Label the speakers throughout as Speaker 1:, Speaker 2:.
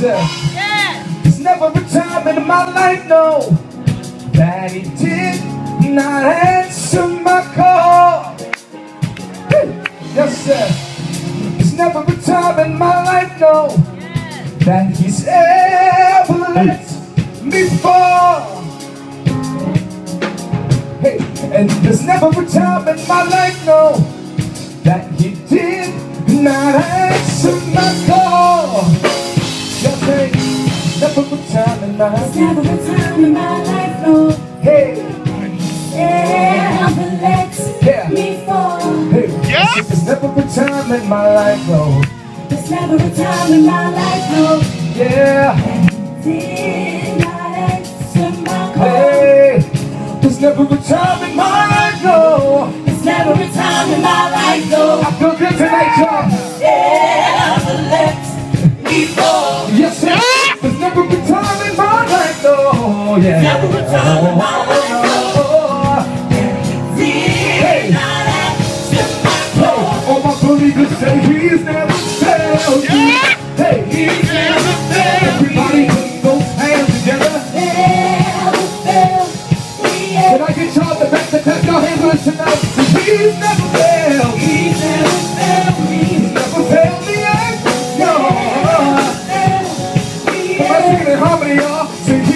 Speaker 1: Yes, sir. There's never a time in my life, no, that he did not answer my call. Yes, sir. There's never a time in my life, no, that he's ever let me fall. Hey, and there's never a time in my life, no, that he did not answer my call. Never a time in my life,
Speaker 2: no.
Speaker 1: Hey,
Speaker 2: Ever let
Speaker 1: Yeah.
Speaker 2: me fall.
Speaker 1: hey, there's never a time in my life, no.
Speaker 2: There's never a time in my life, no.
Speaker 1: Yeah,
Speaker 2: Did
Speaker 1: never a time in my life, no.
Speaker 2: There's never a time in my life, no.
Speaker 1: I feel good tonight, y'all. No. Yeah.
Speaker 2: Never a time in my life, no.
Speaker 1: Oh,
Speaker 2: Did not answer my call.
Speaker 1: All my believers say he's never failed you. Hey, he's never failed. Everybody put those hands together.
Speaker 2: Never failed.
Speaker 1: Can I get y'all the back to clap your hands us tonight? He's never failed.
Speaker 2: He's never failed.
Speaker 1: He's never failed me yet. No. On, sing it in harmony, y'all. Say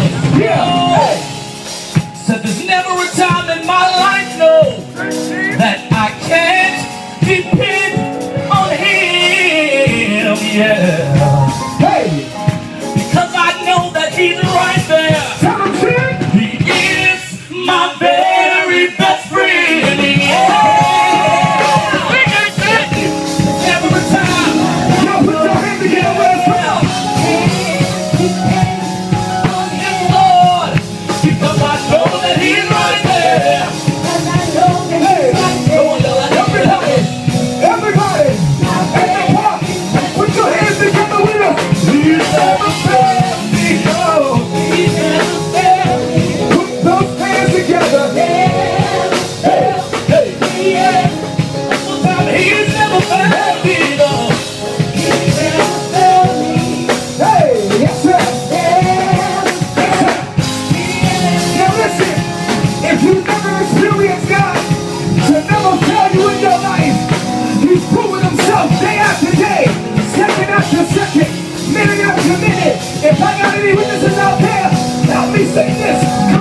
Speaker 1: Yeah. Experienced God to never fail you in your life, He's proven Himself day after day, second after second, minute after minute. If I got any witnesses out there, help me say this.